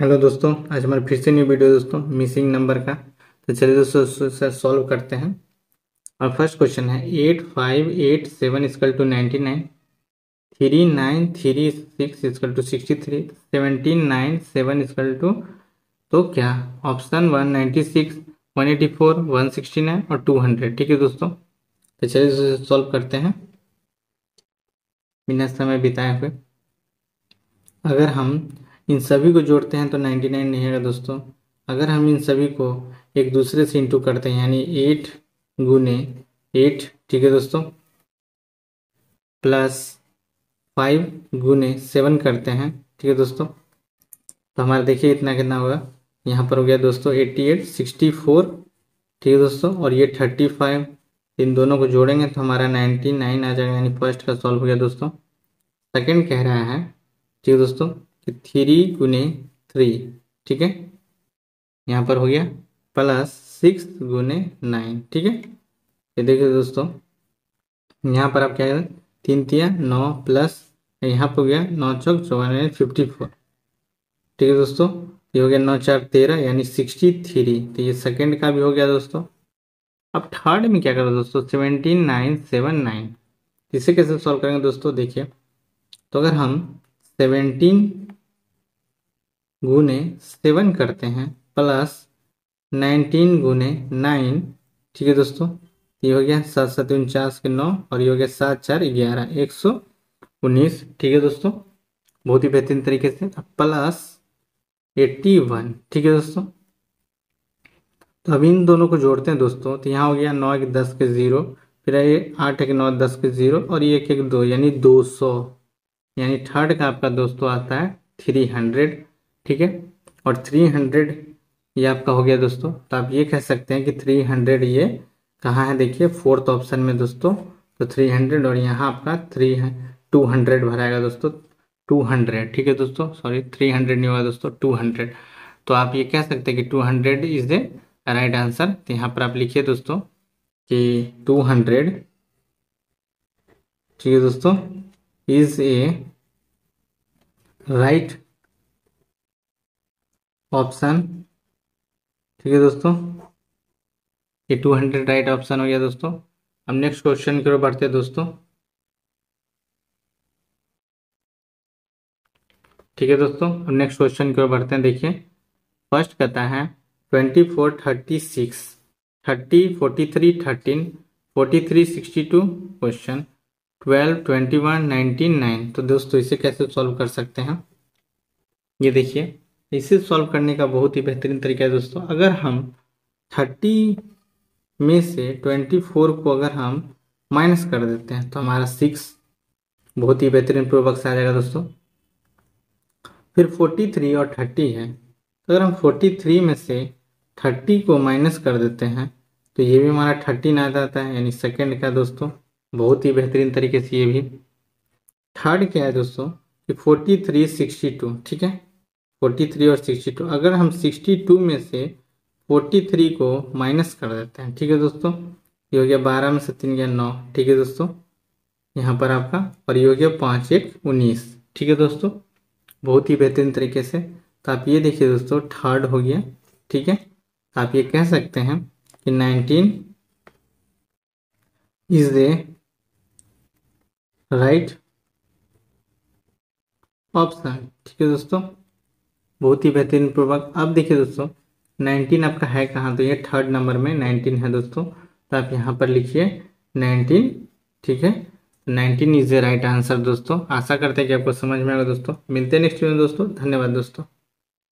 Hello दोस्तों, आज हमारे फिर से न्यू वीडियो दोस्तों मिसिंग नंबर का। तो चलिए दोस्तों सर सॉल्व करते हैं। और फ़र्स्ट क्वेश्चन है eight five eight seven equal to ninety nine three nine three six equal to sixty three seventeen nine seven equal to तो क्या? Option one ninety six one eighty four one sixty nine और two hundred ठीक है दोस्तों? तो चलिए दोस्तों solve करते हैं। बिना समय बिताए हुए। अगर हम इन सभी को जोड़ते हैं तो 99 नहीं है दोस्तों। अगर हम इन सभी को एक दूसरे से इंटू करते हैं, यानी एट गुने एट, ठीक है दोस्तों? प्लस फाइव गुने सेवन करते हैं, ठीक है दोस्तों? तो हमारा देखिए इतना कितना होगा। यहाँ पर हो गया दोस्तों एट्टी एट, सिक्सटी फोर, ठीक है दोस्तों? और ये थर्टी फाइव, इन दोनों को जोड़ेंगे तो हमारा नाइन्टी नाइन आ जाएगा, यानी फ़र्स्ट का सॉल्व हो गया दोस्तों। सेकंड कह रहा है, ठीक है दोस्तों? कि थ्री गुने थ्री ठीक है? यहाँ पर हो गया प्लस सिक्स गुने नाइन ठीक है? ये देखिए दोस्तों, यहाँ पर आप क्या करें? तीन तिया, नौ प्लस यहाँ पर हो गया नौ चौक चौवन फिफ्टी फोर ठीक है दोस्तों? ये हो गया नौ चार तेरह, यानी सिक्सटी थ्री तो ये सेकेंड का भी हो गया दोस्तों। अब थर्ड में क्या करो दोस्तों? सेवनटीन नाइन सेवन नाइन इसे कैसे सॉल्व करेंगे दोस्तों? देखिए तो अगर हम सेवेंटीन गुने सेवन करते हैं, प्लस नाइनटीन गुने नाइन। ठीक है दोस्तों, ये हो गया सात सात उनचास के नौ, और ये हो गया सात, चार, ग्यारह, एक सौ उन्नीस। ठीक है दोस्तों, बहुत ही बेहतरीन तरीके से, प्लस एट्टी वन। ठीक है दोस्तों तो अब इन दोनों को जोड़ते हैं दोस्तों तो यहाँ हो गया नौ एक दस के ज़ीरो, फिर ये आठ एक नौ दस के ज़ीरो, और ये एक एक दो, यानी दो सौ। यानी थर्ड का आपका दोस्तों आता है थ्री हंड्रेड। ठीक है? और थ्री हंड्रेड ये आपका हो गया दोस्तों। तो आप ये कह सकते हैं कि थ्री हंड्रेड ये कहाँ है देखिए? फोर्थ ऑप्शन में दोस्तों। तो थ्री हंड्रेड और यहाँ आपका थ्री टू हंड्रेड भराएगा दोस्तों। टू हंड्रेड ठीक है दोस्तों? सॉरी थ्री हंड्रेड नहीं होगा दोस्तों टू हंड्रेड तो आप ये कह सकते हैं कि two hundred is the right answer तो यहाँ पर आप लिखिए दोस्तों कि टू हंड्रेड ठीक है दोस्तों इज़ ए राइट ऑप्शन। ठीक है दोस्तों, ये टू हंड्रेड राइट ऑप्शन हो गया दोस्तों। अब नेक्स्ट क्वेश्चन की ओर बढ़ते हैं दोस्तों। ठीक है दोस्तों, अब नेक्स्ट क्वेश्चन की ओर बढ़ते हैं, देखिए। फ़र्स्ट कहता है twenty four thirty six thirty forty three thirteen forty three sixty two question twelve twenty one nineteen nine तो दोस्तों, इसे कैसे सॉल्व कर सकते हैं? ये देखिए। इसे सॉल्व करने का बहुत ही बेहतरीन तरीका है दोस्तों। अगर हम थर्टी में से ट्वेंटी फोर को अगर हम माइनस कर देते हैं तो हमारा सिक्स बहुत ही बेहतरीन पूर्वक से आ जाएगा दोस्तों। फिर फोर्टी थ्री और थर्टी है। तो अगर हम फोर्टी थ्री में से थर्टी को माइनस कर देते हैं तो ये भी हमारा थर्टीन आ जाता है, यानी सेकेंड का दोस्तों। बहुत ही बेहतरीन तरीके से ये भी। थर्ड क्या है दोस्तों? कि फोर्टी थ्री सिक्सटी टू ठीक है? फोर्टी थ्री और सिक्सटी टू अगर हम सिक्सटी टू में से फोर्टी थ्री को माइनस कर देते हैं, ठीक है दोस्तों? ये हो गया बारह में से तीन गया नौ, ठीक है दोस्तों? यहाँ पर आपका, और ये हो गया पाँच एक उन्नीस, ठीक है दोस्तों? बहुत ही बेहतरीन तरीके से। तो आप ये देखिए दोस्तों थर्ड हो गया, ठीक है? तो आप ये कह सकते हैं कि nineteen is the right option ठीक है दोस्तों? बहुत ही बेहतरीन प्रोडक्ट अब देखिए दोस्तों 19 आपका है कहाँ? तो ये थर्ड नंबर में 19 है दोस्तों। तो आप यहाँ पर लिखिए 19 ठीक है? 19 इज़ द राइट आंसर दोस्तों। आशा करते हैं कि आपको समझ में आएगा दोस्तों। मिलते हैं नेक्स्ट वीडियो दोस्तों। धन्यवाद दोस्तों।